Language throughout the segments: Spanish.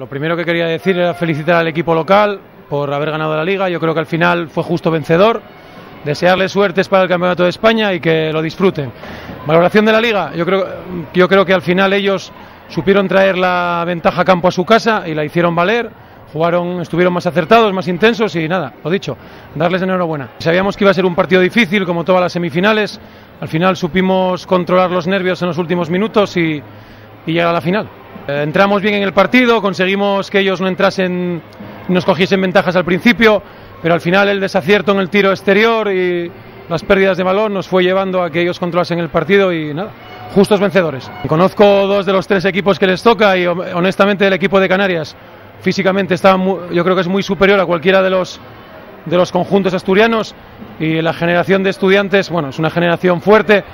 Lo primero que quería decir era felicitar al equipo local por haber ganado la liga. Yo creo que al final fue justo vencedor. Desearles suertes para el Campeonato de España y que lo disfruten. Valoración de la liga. Yo creo, que al final ellos supieron traer la ventaja campo a su casa y la hicieron valer. Jugaron, estuvieron más acertados, más intensos y nada, lo dicho, darles enhorabuena. Sabíamos que iba a ser un partido difícil, como todas las semifinales. Al final supimos controlar los nervios en los últimos minutos y, y llegar a la final. Eh, entramos bien en el partido, conseguimos que ellos no entrasen, nos cogiesen ventajas al principio, pero al final el desacierto en el tiro exterior y las pérdidas de balón nos fue llevando a que ellos controlasen el partido y nada, justos vencedores. Conozco dos de los tres equipos que les toca y honestamente el equipo de Canarias físicamente está yo creo que es muy superior a cualquiera de los de los conjuntos asturianos y la generación de estudiantes, bueno, es una generación fuerte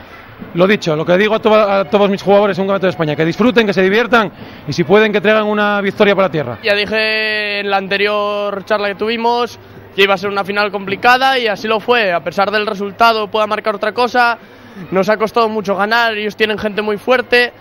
lo dicho, lo que digo a, todos mis jugadores en un campeonato de España, que disfruten, que se diviertan y si pueden que traigan una victoria para la tierra. Ya dije en la anterior charla que tuvimos que iba a ser una final complicada y así lo fue. A pesar del resultado pueda marcar otra cosa, nos ha costado mucho ganar, ellos tienen gente muy fuerte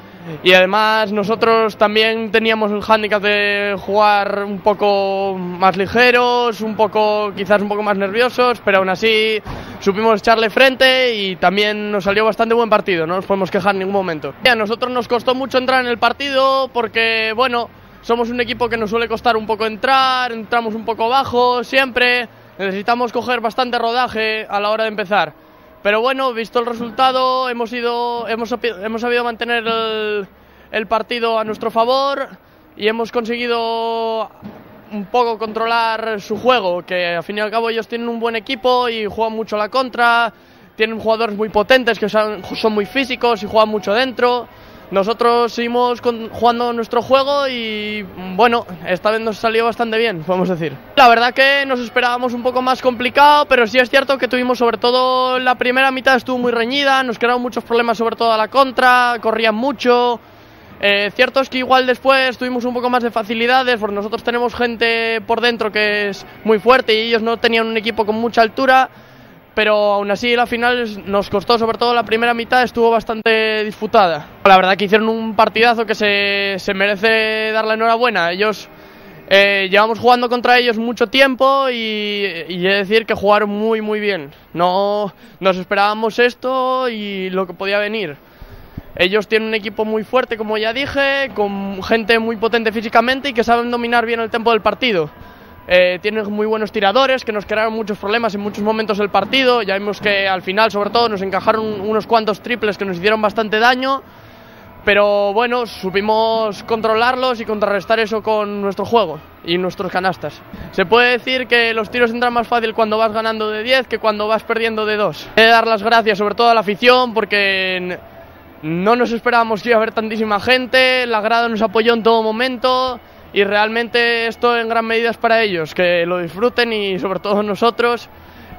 y además nosotros también teníamos el hándicap de jugar un poco más ligeros, un poco quizás un poco más nerviosos, pero aún así supimos echarle frente y también nos salió bastante buen partido, no nos podemos quejar en ningún momento. A nosotros nos costó mucho entrar en el partido porque, bueno, somos un equipo que nos suele costar un poco entrar, entramos un poco bajo siempre, necesitamos coger bastante rodaje a la hora de empezar. Pero bueno, visto el resultado, hemos, ido, hemos, hemos sabido mantener el, el partido a nuestro favor y hemos conseguido un poco controlar su juego, que al fin y al cabo ellos tienen un buen equipo y juegan mucho a la contra, tienen jugadores muy potentes que son, muy físicos y juegan mucho dentro. Nosotros seguimos con, jugando nuestro juego y bueno, esta vez nos salió bastante bien, podemos decir. La verdad que nos esperábamos un poco más complicado, pero sí es cierto que tuvimos sobre todo la primera mitad estuvo muy reñida, nos crearon muchos problemas sobre todo a la contra, corrían mucho. Eh, cierto es que igual después tuvimos un poco más de facilidades, porque nosotros tenemos gente por dentro que es muy fuerte y ellos no tenían un equipo con mucha altura pero aún así la final nos costó, sobre todo la primera mitad estuvo bastante disputada. La verdad que hicieron un partidazo que se, se merece dar la enhorabuena. Ellos eh, llevamos jugando contra ellos mucho tiempo y, y, he de decir que jugaron muy muy bien. No nos esperábamos esto y lo que podía venir. Ellos tienen un equipo muy fuerte, como ya dije, con gente muy potente físicamente y que saben dominar bien el tempo del partido. Eh, tienen muy buenos tiradores que nos crearon muchos problemas en muchos momentos del partido. Ya vimos que al final, sobre todo, nos encajaron unos cuantos triples que nos hicieron bastante daño. Pero bueno, supimos controlarlos y contrarrestar eso con nuestro juego y nuestros canastas. Se puede decir que los tiros entran más fácil cuando vas ganando de 10 que cuando vas perdiendo de 2. He de dar las gracias sobre todo a la afición porque no nos esperábamos que iba a haber tantísima gente, la grada nos apoyó en todo momento y realmente esto en gran medida es para ellos, que lo disfruten y sobre todo nosotros,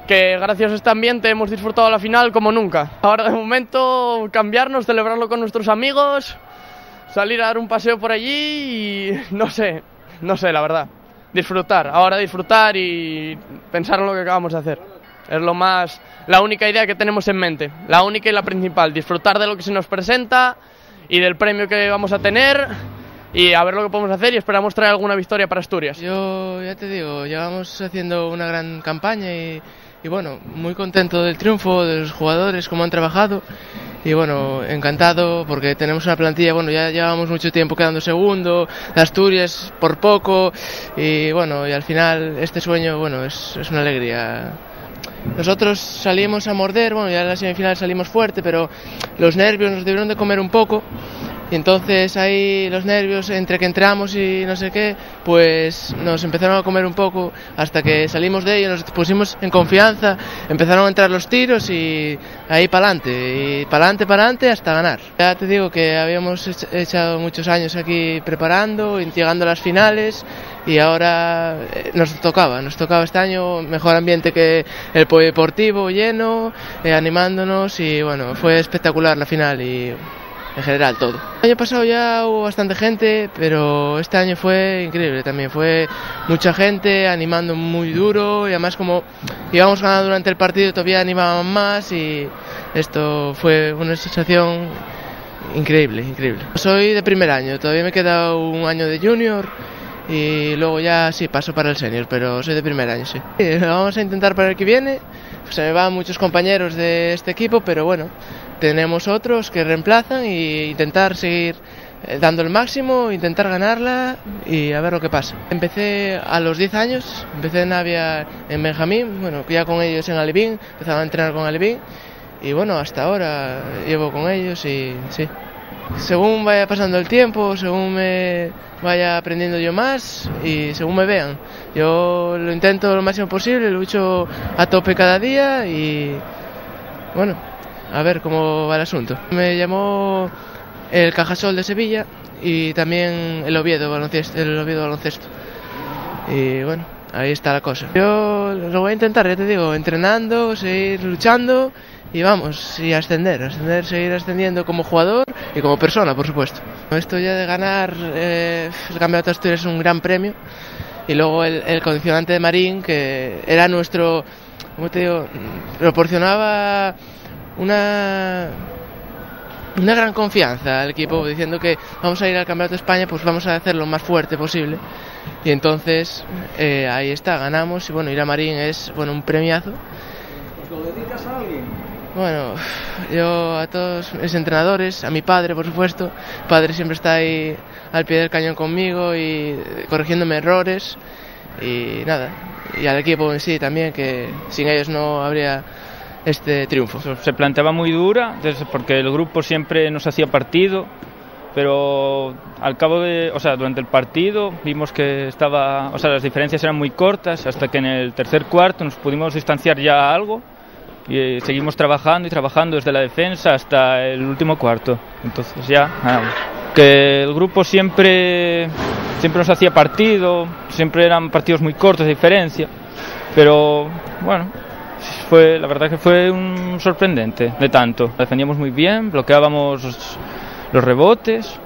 que gracias a este ambiente hemos disfrutado la final como nunca. Ahora de momento cambiarnos, celebrarlo con nuestros amigos, salir a dar un paseo por allí y no sé, no sé la verdad. Disfrutar, ahora disfrutar y pensar en lo que acabamos de hacer. Es lo más, la única idea que tenemos en mente, la única y la principal, disfrutar de lo que se nos presenta y del premio que vamos a tener y a ver lo que podemos hacer y esperamos traer alguna victoria para Asturias. Yo ya te digo, llevamos haciendo una gran campaña y, y bueno, muy contento del triunfo, de los jugadores, cómo han trabajado y bueno, encantado porque tenemos una plantilla, bueno, ya llevamos mucho tiempo quedando segundo, Asturias por poco y bueno, y al final este sueño, bueno, es, es una alegría. Nosotros salimos a morder, bueno, ya en la semifinal salimos fuerte, pero los nervios nos debieron de comer un poco y entonces ahí los nervios entre que entramos y no sé qué, pues nos empezaron a comer un poco hasta que salimos de ello, nos pusimos en confianza, empezaron a entrar los tiros y ahí para adelante, y para adelante, para adelante hasta ganar. Ya te digo que habíamos echado muchos años aquí preparando, llegando a las finales y ahora eh, nos tocaba, nos tocaba este año mejor ambiente que el polideportivo lleno, eh, animándonos y bueno, fue espectacular la final y en general todo. El año pasado ya hubo bastante gente, pero este año fue increíble también. Fue mucha gente animando muy duro y además como íbamos ganando durante el partido todavía animaban más y esto fue una sensación increíble, increíble. Soy de primer año, todavía me queda un año de junior y luego ya sí paso para el senior, pero soy de primer año, sí. Vamos a intentar para el que viene. Se me van muchos compañeros de este equipo, pero bueno, tenemos otros que reemplazan y intentar seguir eh, dando el máximo, intentar ganarla y a ver lo que pasa. Empecé a los 10 años, empecé en Navia en Benjamín, bueno, ya con ellos en Alevín, empezaba a entrenar con Alevín y bueno, hasta ahora llevo con ellos y sí. Según vaya pasando el tiempo, según me vaya aprendiendo yo más y según me vean. Yo lo intento lo máximo posible, lucho a tope cada día y bueno, a ver cómo va el asunto. Me llamó el Cajasol de Sevilla y también el Oviedo baloncesto, el Oviedo baloncesto. Y bueno, ahí está la cosa. Yo lo voy a intentar, ya te digo, entrenando, seguir luchando y vamos, y ascender, ascender, seguir ascendiendo como jugador y como persona, por supuesto. Esto ya de ganar eh, el Campeonato Asturias es un gran premio y luego el, el condicionante de Marín, que era nuestro, ¿cómo te digo? Proporcionaba una una gran confianza al equipo diciendo que vamos a ir al Campeonato de España, pues vamos a hacerlo lo más fuerte posible. Y entonces eh, ahí está, ganamos y bueno, ir a Marín es bueno un premiazo. ¿Lo dedicas a alguien? Bueno, yo a todos mis entrenadores, a mi padre por supuesto, mi padre siempre está ahí al pie del cañón conmigo y corrigiéndome errores y nada, y al equipo en sí también, que sin ellos no habría este triunfo. Se planteaba muy dura, porque el grupo siempre nos hacía partido, pero al cabo de, o sea, durante el partido vimos que estaba, o sea, las diferencias eran muy cortas, hasta que en el tercer cuarto nos pudimos distanciar ya algo y seguimos trabajando y trabajando desde la defensa hasta el último cuarto. Entonces ya ganamos. Que el grupo siempre, siempre nos hacía partido, siempre eran partidos muy cortos de diferencia, pero bueno, fue, la verdad que fue un sorprendente de tanto. Defendíamos muy bien, bloqueábamos los rebotes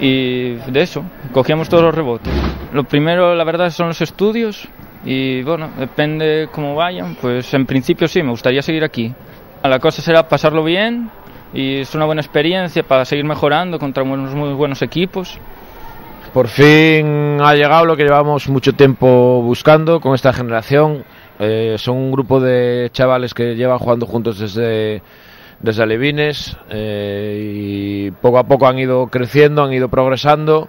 y de eso, cogíamos todos los rebotes. Lo primero, la verdad, son los estudios y bueno, depende cómo vayan, pues en principio sí, me gustaría seguir aquí. La cosa será pasarlo bien y es una buena experiencia para seguir mejorando contra unos muy buenos equipos. Por fin ha llegado lo que llevamos mucho tiempo buscando con esta generación, eh, son un grupo de chavales que llevan jugando juntos desde, desde Alevines eh, y poco a poco han ido creciendo, han ido progresando.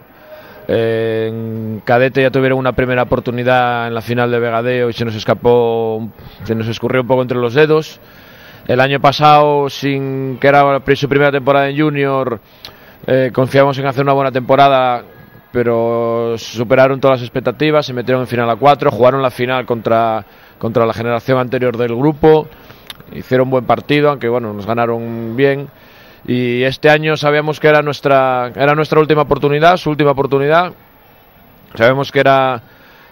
Eh, en cadete ya tuvieron una primera oportunidad en la final de Vegadeo y se nos escapó, se nos escurrió un poco entre los dedos. El año pasado, sin que era su primera temporada en Junior, eh, confiamos en hacer una buena temporada, pero superaron todas las expectativas, se metieron en final a cuatro, jugaron la final contra contra la generación anterior del grupo. Hicieron buen partido, aunque bueno, nos ganaron bien. Y este año sabíamos que era nuestra, era nuestra última oportunidad, su última oportunidad. Sabemos que era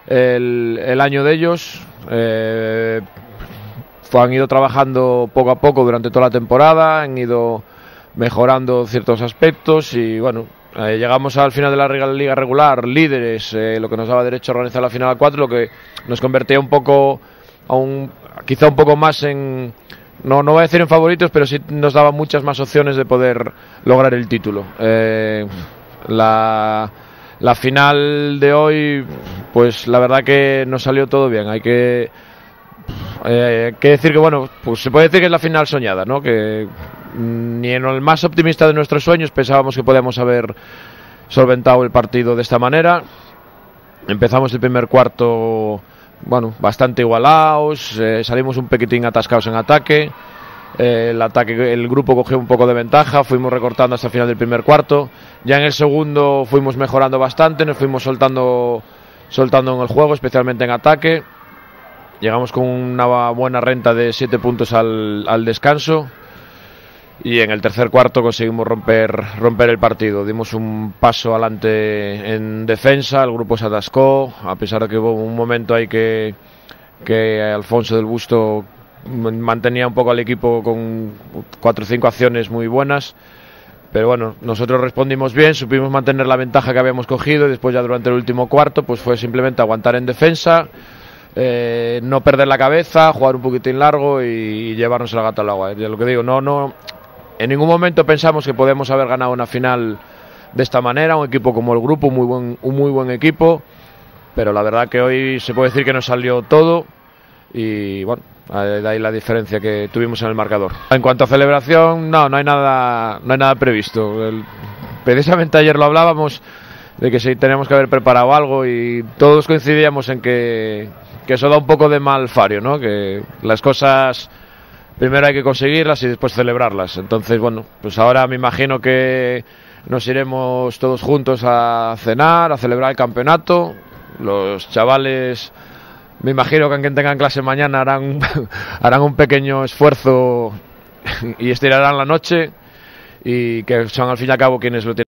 el, el año de ellos. Eh, han ido trabajando poco a poco durante toda la temporada, han ido mejorando ciertos aspectos y bueno, eh, llegamos al final de la liga regular, líderes, eh, lo que nos daba derecho a organizar la final a cuatro, lo que nos convertía un poco aún quizá un poco más en no, no voy a decir en favoritos, pero sí nos daba muchas más opciones de poder lograr el título. Eh, la, la final de hoy, pues la verdad que nos salió todo bien. Hay que, eh, que decir que, bueno, pues se puede decir que es la final soñada, ¿no? Que ni en el más optimista de nuestros sueños pensábamos que podíamos haber solventado el partido de esta manera. Empezamos el primer cuarto bueno, bastante igualados, eh, salimos un poquitín atascados en ataque, eh, el ataque, el grupo cogió un poco de ventaja, fuimos recortando hasta el final del primer cuarto, ya en el segundo fuimos mejorando bastante, nos fuimos soltando, soltando en el juego, especialmente en ataque, llegamos con una buena renta de 7 puntos al, al descanso, y en el tercer cuarto conseguimos romper, romper el partido. Dimos un paso adelante en defensa, el grupo se atascó, a pesar de que hubo un momento ahí que, que Alfonso del Busto mantenía un poco al equipo con cuatro o cinco acciones muy buenas. Pero bueno, nosotros respondimos bien, supimos mantener la ventaja que habíamos cogido y después ya durante el último cuarto pues fue simplemente aguantar en defensa, eh, no perder la cabeza, jugar un poquitín largo y, llevarnos el gato al agua. Ya lo que digo, no, no, en ningún momento pensamos que podemos haber ganado una final de esta manera, un equipo como el grupo, muy buen, un muy buen equipo. pero la verdad que hoy se puede decir que nos salió todo y bueno, de ahí la diferencia que tuvimos en el marcador. En cuanto a celebración, no, no hay nada, no hay nada previsto. El, precisamente ayer lo hablábamos de que si teníamos que haber preparado algo y todos coincidíamos en que, que eso da un poco de mal fario, ¿no? Que las cosas primero hay que conseguirlas y después celebrarlas. Entonces, bueno, pues ahora me imagino que nos iremos todos juntos a cenar, a celebrar el campeonato. Los chavales, me imagino que quien tengan clase mañana harán, harán un pequeño esfuerzo y estirarán la noche y que son al fin y al cabo quienes lo tienen